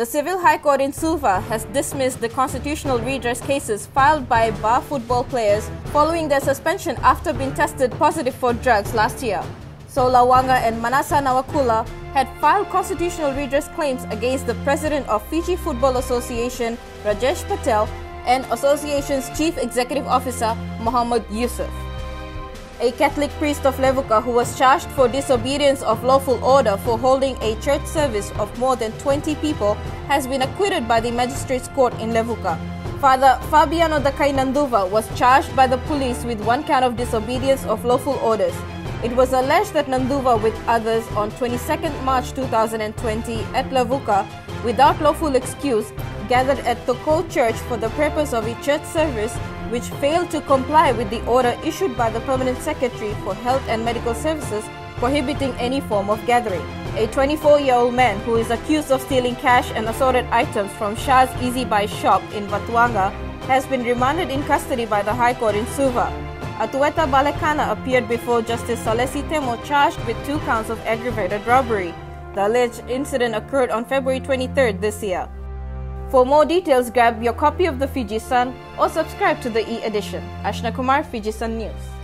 The Civil High Court in Suva has dismissed the constitutional redress cases filed by Ba football players following their suspension after being tested positive for drugs last year. So Lawanga and Manasa Nawakula had filed constitutional redress claims against the president of Fiji Football Association, Rajesh Patel, and association's chief executive officer, Muhammad Yusuf a Catholic priest of Levuka who was charged for disobedience of lawful order for holding a church service of more than 20 people, has been acquitted by the magistrates court in Levuka. Father Fabiano Dakai Nanduva was charged by the police with one count of disobedience of lawful orders. It was alleged that Nanduva with others on 22nd March 2020 at Levuka, without lawful excuse, gathered at Toko Church for the purpose of a church service which failed to comply with the order issued by the Permanent Secretary for Health and Medical Services prohibiting any form of gathering. A 24-year-old man who is accused of stealing cash and assorted items from Shah's Ezy Buy shop in Vatuwaqa has been remanded in custody by the High Court in Suva. Atueta Balekana appeared before Justice Salesi Temo charged with two counts of aggravated robbery. The alleged incident occurred on February 23rd this year. For more details, grab your copy of the Fiji Sun or subscribe to the e-edition. Ashna Kumar, Fiji Sun News.